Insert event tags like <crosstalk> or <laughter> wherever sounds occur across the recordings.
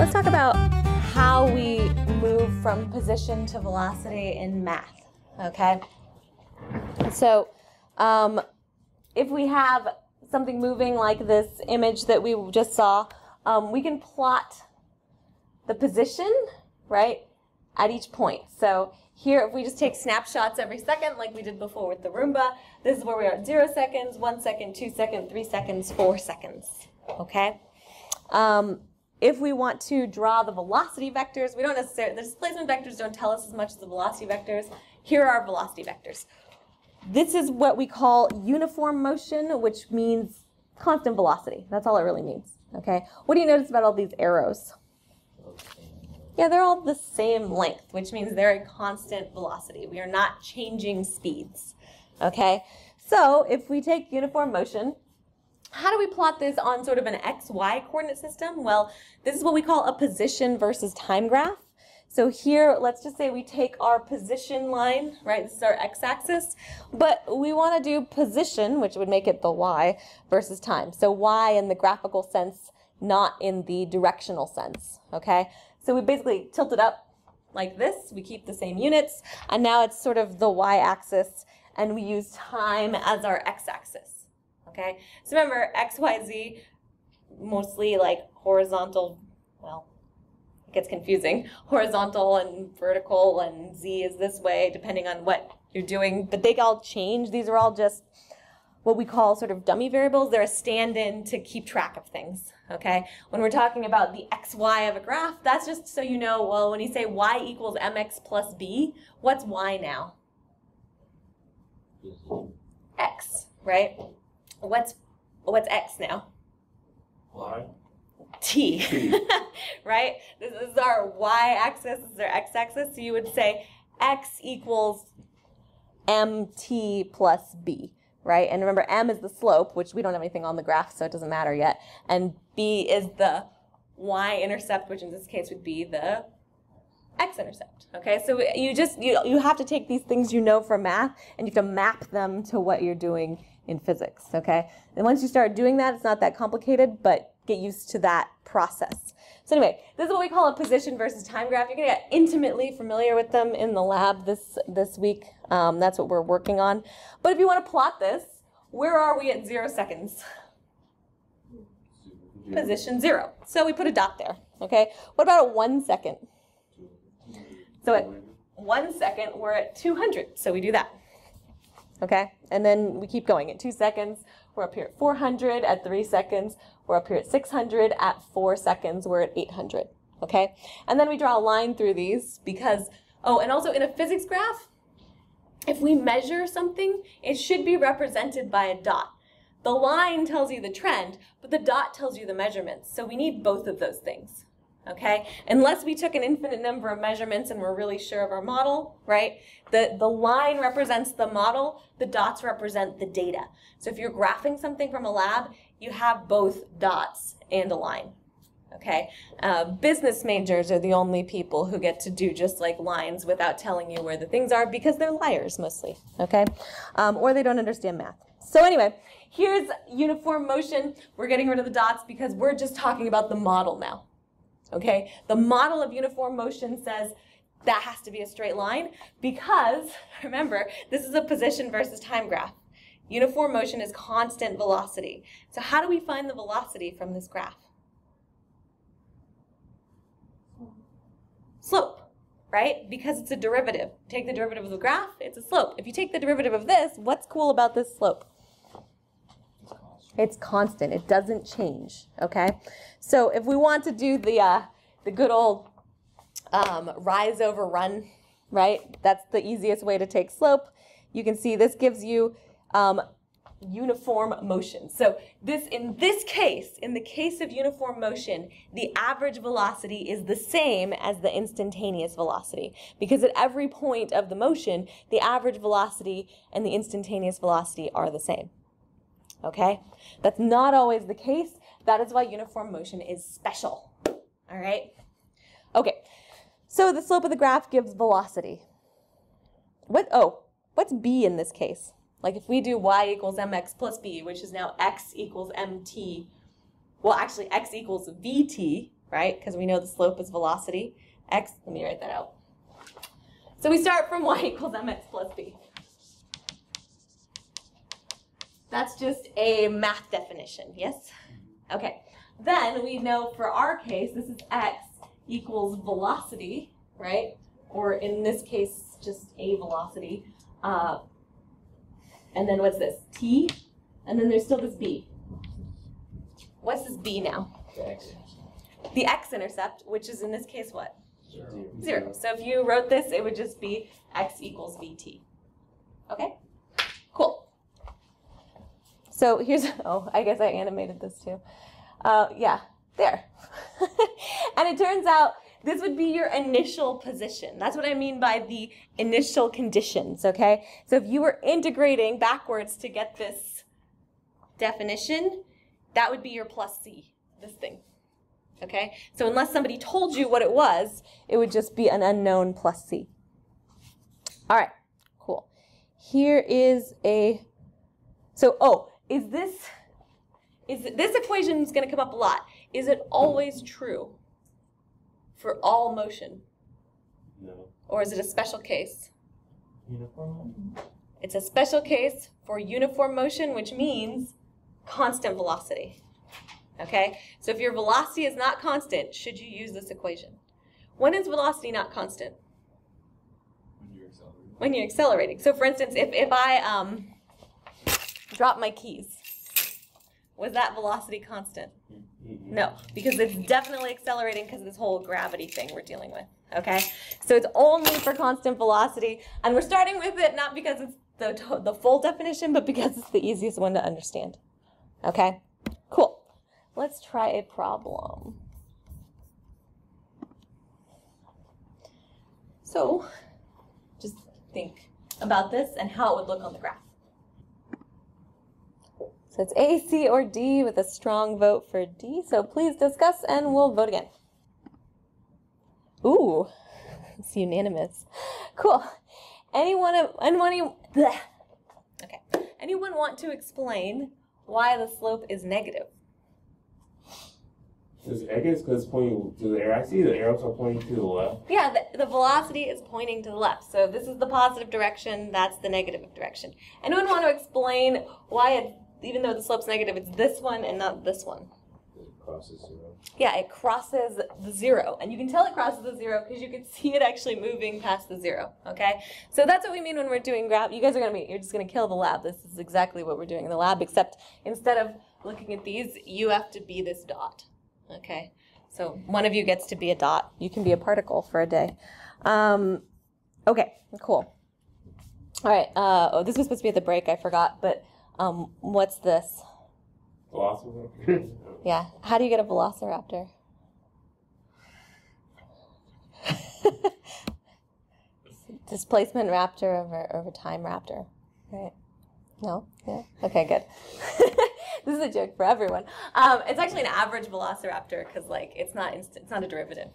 Let's talk about how we move from position to velocity in math, okay? So, um, if we have something moving like this image that we just saw, um, we can plot the position, right, at each point. So here, if we just take snapshots every second, like we did before with the Roomba, this is where we are at zero seconds, one second, two seconds, three seconds, four seconds, okay? Um, if we want to draw the velocity vectors, we don't necessarily, the displacement vectors don't tell us as much as the velocity vectors. Here are our velocity vectors. This is what we call uniform motion, which means constant velocity. That's all it really means, okay? What do you notice about all these arrows? Yeah, they're all the same length, which means they're a constant velocity. We are not changing speeds, okay? So if we take uniform motion, how do we plot this on sort of an XY coordinate system? Well, this is what we call a position versus time graph. So here, let's just say we take our position line, right? This is our x-axis, but we want to do position, which would make it the y, versus time. So y in the graphical sense, not in the directional sense, okay? So we basically tilt it up like this. We keep the same units, and now it's sort of the y-axis, and we use time as our x-axis, okay? So remember, x, y, z, mostly like horizontal, well, it gets confusing. Horizontal and vertical and Z is this way, depending on what you're doing. But they all change. These are all just what we call sort of dummy variables. They're a stand-in to keep track of things, okay? When we're talking about the xy of a graph, that's just so you know, well, when you say y equals mx plus b, what's y now? x, right? What's, what's x now? Y. t, <laughs> right? This is our y-axis, this is our x-axis. So you would say x equals mt plus b, right? And remember, m is the slope, which we don't have anything on the graph, so it doesn't matter yet. And b is the y-intercept, which in this case would be the x-intercept. Okay, so you just you you have to take these things you know from math, and you have to map them to what you're doing in physics. Okay, and once you start doing that, it's not that complicated, but get used to that process. So anyway, this is what we call a position versus time graph. You're going to get intimately familiar with them in the lab this, this week. Um, that's what we're working on. But if you want to plot this, where are we at zero seconds? Position zero. So we put a dot there, okay? What about at one second? So at one second, we're at 200, so we do that. Okay, and then we keep going. At two seconds, we're up here at 400. At three seconds, we're up here at 600. At four seconds, we're at 800. Okay, and then we draw a line through these because, oh, and also in a physics graph, if we measure something, it should be represented by a dot. The line tells you the trend, but the dot tells you the measurements. So we need both of those things okay? Unless we took an infinite number of measurements and we're really sure of our model, right? The, the line represents the model, the dots represent the data. So if you're graphing something from a lab, you have both dots and a line, okay? Uh, business majors are the only people who get to do just like lines without telling you where the things are because they're liars mostly, okay? Um, or they don't understand math. So anyway, here's uniform motion. We're getting rid of the dots because we're just talking about the model now, okay? The model of uniform motion says that has to be a straight line because, <laughs> remember, this is a position versus time graph. Uniform motion is constant velocity. So how do we find the velocity from this graph? Slope, right? Because it's a derivative. Take the derivative of the graph, it's a slope. If you take the derivative of this, what's cool about this slope? It's constant. It doesn't change. Okay. So if we want to do the uh, the good old um, rise over run, right? That's the easiest way to take slope. You can see this gives you um, uniform motion. So this, in this case, in the case of uniform motion, the average velocity is the same as the instantaneous velocity because at every point of the motion, the average velocity and the instantaneous velocity are the same. Okay? That's not always the case. That is why uniform motion is special. All right? Okay. So the slope of the graph gives velocity. What, oh, what's b in this case? Like if we do y equals mx plus b, which is now x equals mt, well actually x equals vt, right? Because we know the slope is velocity. X, let me write that out. So we start from y equals mx plus b. That's just a math definition, yes? Okay. Then we know for our case, this is x equals velocity, right? Or in this case, just a velocity. Uh, and then what's this? T. And then there's still this b. What's this b now? The x-intercept, which is in this case what? Zero. Zero. So if you wrote this, it would just be x equals vt. Okay? Cool. So here's, <laughs> oh, I guess I animated this too. Uh, yeah, there. <laughs> and it turns out this would be your initial position. That's what I mean by the initial conditions, okay? So if you were integrating backwards to get this definition, that would be your plus c, this thing. Okay? So unless somebody told you what it was, it would just be an unknown plus c. All right, cool. Here is a, so, oh, is this, is this equation is going to come up a lot. Is it always true for all motion? No. Or is it a special case? Uniform? It's a special case for uniform motion, which means constant velocity. Okay? So if your velocity is not constant, should you use this equation? When is velocity not constant? When you're accelerating. When you're accelerating. So for instance, if, if I um, drop my keys, was that velocity constant? Mm-hmm. No, because it's definitely accelerating because of this whole gravity thing we're dealing with. Okay, so it's only for constant velocity, and we're starting with it not because it's the the full definition, but because it's the easiest one to understand. Okay, cool. Let's try a problem. So, just think about this and how it would look on the graph. So it's A, C, or D with a strong vote for D. So please discuss and we'll vote again. Ooh, <laughs> it's unanimous. Cool. Anyone, anyone, bleh. okay. Anyone want to explain why the slope is negative? I guess because pointing to the arrow, I see the arrows are pointing to the left. Yeah, the, the velocity is pointing to the left. So this is the positive direction, that's the negative direction. Anyone want to explain why it, even though the slope's negative, it's this one and not this one? It crosses zero. Yeah, it crosses the zero. And you can tell it crosses the zero because you can <laughs> see it actually moving past the zero. Okay? So that's what we mean when we're doing graph. You guys are going to be, you're just going to kill the lab. This is exactly what we're doing in the lab, except instead of looking at these, you have to be this dot. Okay? So one of you gets to be a dot. You can be a particle for a day. Um, okay, cool. All right. Uh, oh, this was supposed to be at the break. I forgot. But um, what's this? Philosopher. Yeah. How do you get a velociraptor? <laughs> Displacement raptor over, over time raptor. Right? No? Yeah? Okay, good. <laughs> this is a joke for everyone. Um, it's actually an average velociraptor because like it's not inst- it's not a derivative.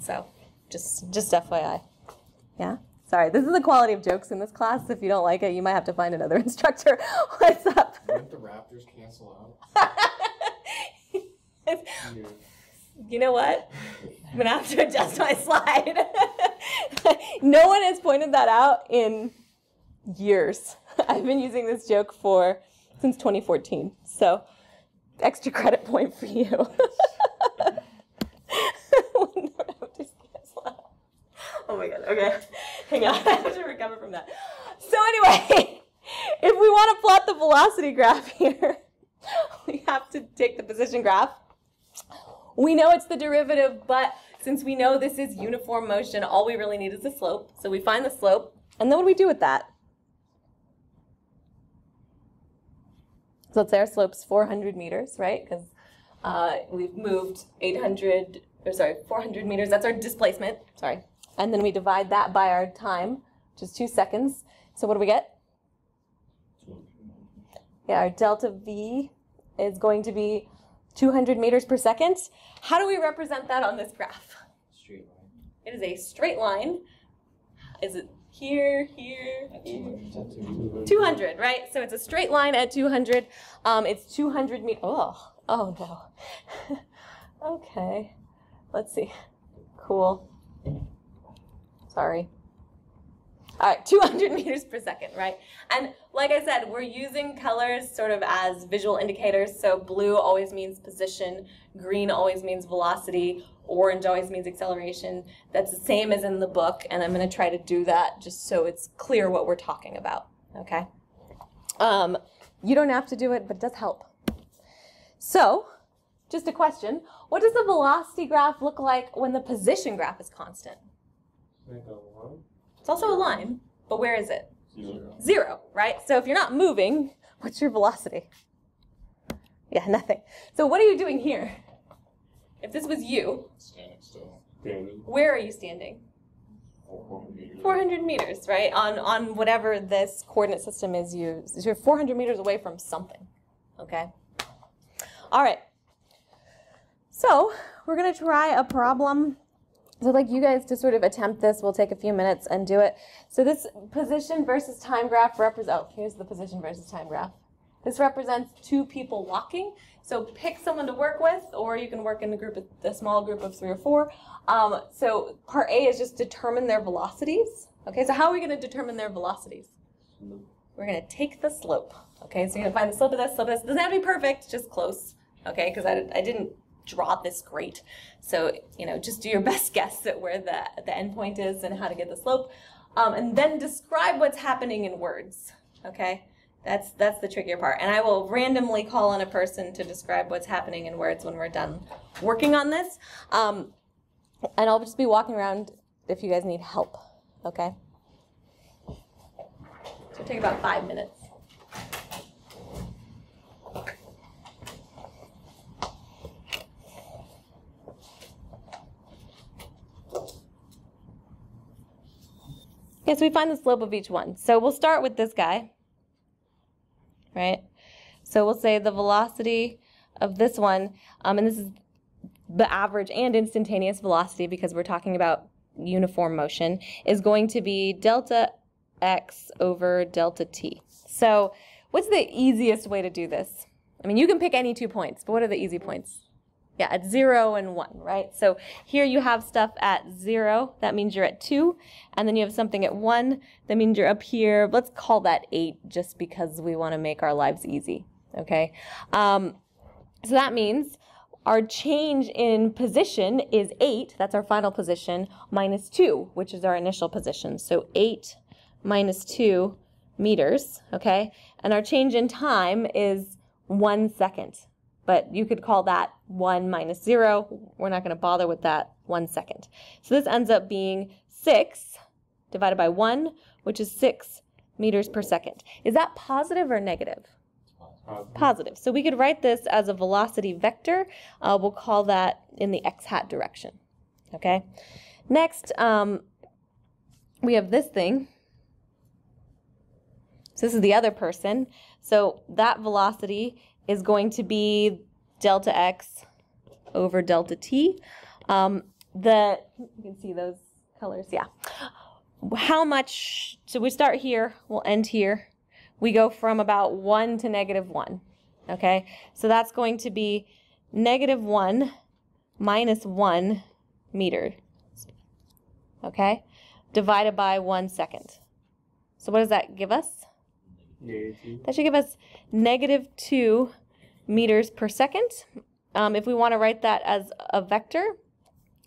So just just FYI. Yeah? Sorry, this is the quality of jokes in this class. If you don't like it, you might have to find another <laughs> instructor. What's up? Wouldn't the Raptors cancel out? <laughs> You know what? I'm gonna have to adjust my slide. <laughs> no one has pointed that out in years. I've been using this joke for since 2014. So, extra credit point for you. Oh my god. Okay, <laughs> hang on. <laughs> I have to recover from that. So anyway, <laughs> if we want to plot the velocity graph here, we have to take the position graph. We know it's the derivative, but since we know this is uniform motion, all we really need is the slope. So we find the slope, and then what do we do with that? So let's say our slope's 400 meters, right? Because uh, we've moved 800, or sorry, 400 meters. That's our displacement, sorry. And then we divide that by our time, which is two seconds. So what do we get? Yeah, our delta V is going to be 200 meters per second. How do we represent that on this graph? Straight line. It is a straight line. Is it here, here, here? 200, at 200. 200, right? So it's a straight line at 200. Um, it's 200 meters. Oh, oh no. <laughs> okay. let's see. Cool. Sorry. All right, <laughs> 200 meters per second, right? And like I said, we're using colors sort of as visual indicators. So blue always means position, green always means velocity, orange always means acceleration. That's the same as in the book, and I'm going to try to do that just so it's clear what we're talking about, okay? Um, you don't have to do it, but it does help. So, just a question. What does the velocity graph look like when the position graph is constant? It's also a line, but where is it? Zero. Zero, right? So if you're not moving, <laughs> what's your velocity? Yeah, nothing. So what are you doing here? If this was you, Standing still. Standing. where are you standing? Four hundred meters. 400 meters, right? On on whatever this coordinate system is used. You're 400 meters away from something. Okay? All right. So, we're going to try a problem. So, like you guys to sort of attempt this. We'll take a few minutes and do it. So, this position versus time graph represents, oh, here's the position versus time graph. This represents two people walking. So, pick someone to work with, or you can work in a group, a small group of three or four. Um, so, part A is just determine their velocities. Okay, so how are we going to determine their velocities? We're going to take the slope. Okay, so you're going to find the slope of this, slope of this. Doesn't have to be perfect, just close. Okay, because I, I didn't draw this great. So, you know, just do your <laughs> best guess at where the, the endpoint is and how to get the slope. Um, and then describe what's happening in words. Okay, that's, that's the trickier part. And I will randomly call on a person to describe what's happening in words when we're done working on this. Um, and I'll just be walking around if you guys need help. Okay? So take about five minutes. Yes, we find the slope of each one. So we'll start with this guy, right? So we'll say the velocity of this one, um, and this is the average and instantaneous velocity because we're talking about uniform motion, is going to be delta x over delta t. So what's the easiest way to do this? I mean, you can pick any two points, but what are the easy points? Yeah, at zero and one, right? So here you have stuff at zero, that means you're at two, and then you have something at one, that means you're up here. Let's call that eight just because we want to make our lives easy, okay? Um, so that means our change in position is eight, that's our final position, minus two, which is our initial position. So eight minus two meters, okay? And our change in time is one second but you could call that 1 minus 0. We're not going to bother with that 1 second. So this ends up being 6 divided by 1, which is 6 meters per second. Is that positive or negative? Positive. Positive. So we could write this as a velocity vector. Uh, we'll call that in the x hat direction. Okay. Next, um, we have this thing. So this is the other person. So that velocity is going to be delta x over delta t. Um, the you can see those colors, yeah. How much? So we start here, we'll end here. We go from about one to negative one. Okay, so that's going to be negative one minus one meter. Okay, divided by one second. So what does that give us? That should give us negative 2 meters per second. Um, if we want to write that as a vector,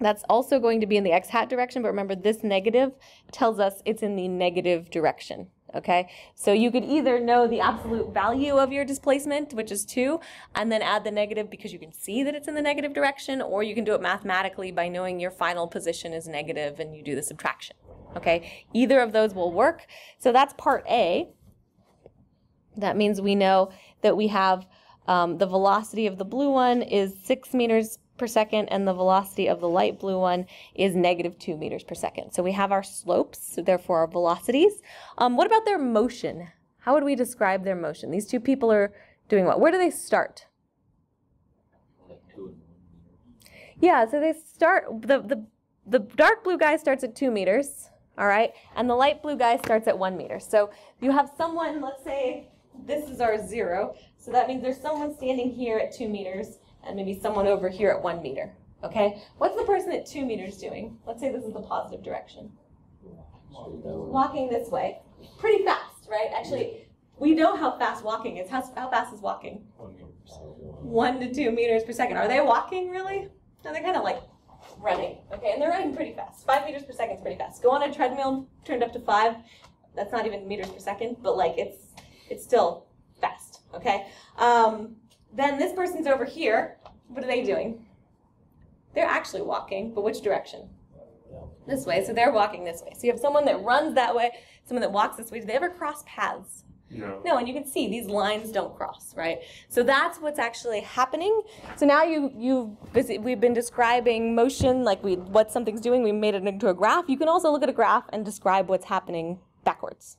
that's also going to be in the x hat direction, but remember this negative tells us it's in the negative direction. Okay, so you could either know the absolute value of your displacement, which is 2, and then add the negative because you can see that it's in the negative direction, or you can do it mathematically by knowing your final position is negative and you do the subtraction. Okay, either of those will work. So that's part A. That means we know that we have um, the velocity of the blue one is 6 meters per second and the velocity of the light blue one is negative 2 meters per second. So we have our slopes, so therefore our velocities. Um, what about their motion? How would we describe their motion? These two people are doing what? Where do they start? Yeah, so they start, the, the, the dark blue guy starts at 2 meters, all right? And the light blue guy starts at 1 meter. So you have someone, let's say this is our zero. So that means there's someone standing here at two meters and maybe someone over here at one meter. Okay, what's the person at two meters doing? Let's say this is the positive direction. Walking this way, pretty fast, right? Actually, we know how fast walking is. How, how fast is walking? One to two meters per second. Are they walking really? No, they're kind of like running. Okay, and they're running pretty fast. Five meters per second is pretty fast. Go on a treadmill, turned up to five. That's not even meters per second, but like it's it's still fast. Okay. Um, then this person's over here. What are they doing? They're actually walking, but which direction? This way. So they're walking this way. So you have someone that runs that way, someone that walks this way. Do they ever cross paths? No. No, and you can see these lines don't cross, right? So that's what's actually happening. So now you you we've been describing motion, like we what something's doing. We made it into a graph. You can also look at a graph and describe what's happening backwards.